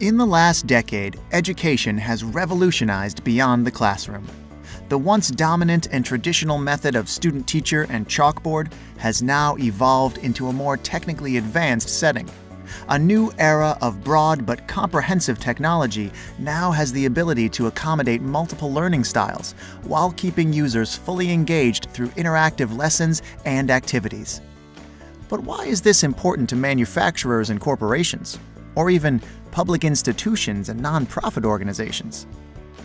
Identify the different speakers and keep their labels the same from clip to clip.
Speaker 1: In the last decade, education has revolutionized beyond the classroom. The once dominant and traditional method of student teacher and chalkboard has now evolved into a more technically advanced setting. A new era of broad but comprehensive technology now has the ability to accommodate multiple learning styles while keeping users fully engaged through interactive lessons and activities. But why is this important to manufacturers and corporations? Or even public institutions, and nonprofit organizations.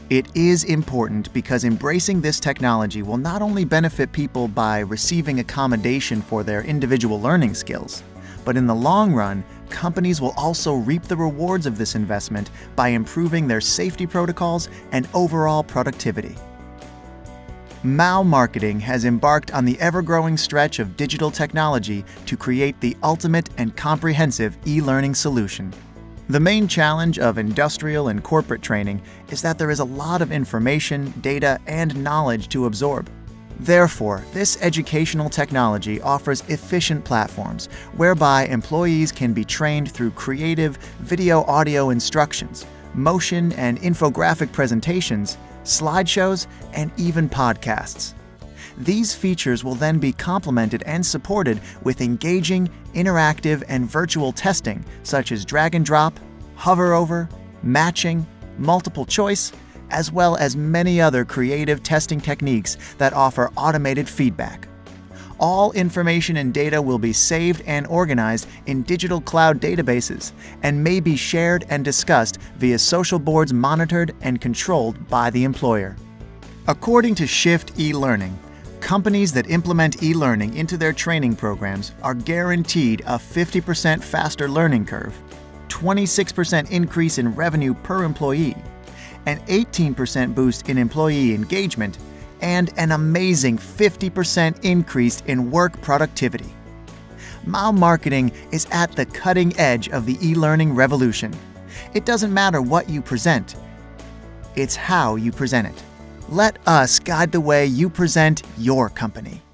Speaker 1: It is important because embracing this technology will not only benefit people by receiving accommodation for their individual learning skills, but in the long run, companies will also reap the rewards of this investment by improving their safety protocols and overall productivity. Mao Marketing has embarked on the ever-growing stretch of digital technology to create the ultimate and comprehensive e-learning solution. The main challenge of industrial and corporate training is that there is a lot of information, data, and knowledge to absorb. Therefore, this educational technology offers efficient platforms whereby employees can be trained through creative video-audio instructions, motion and infographic presentations, slideshows, and even podcasts. These features will then be complemented and supported with engaging, interactive, and virtual testing such as drag and drop, hover over, matching, multiple choice, as well as many other creative testing techniques that offer automated feedback. All information and data will be saved and organized in digital cloud databases and may be shared and discussed via social boards monitored and controlled by the employer. According to Shift e-Learning, Companies that implement e-learning into their training programs are guaranteed a 50% faster learning curve, 26% increase in revenue per employee, an 18% boost in employee engagement, and an amazing 50% increase in work productivity. Mao Marketing is at the cutting edge of the e-learning revolution. It doesn't matter what you present, it's how you present it. Let us guide the way you present your company.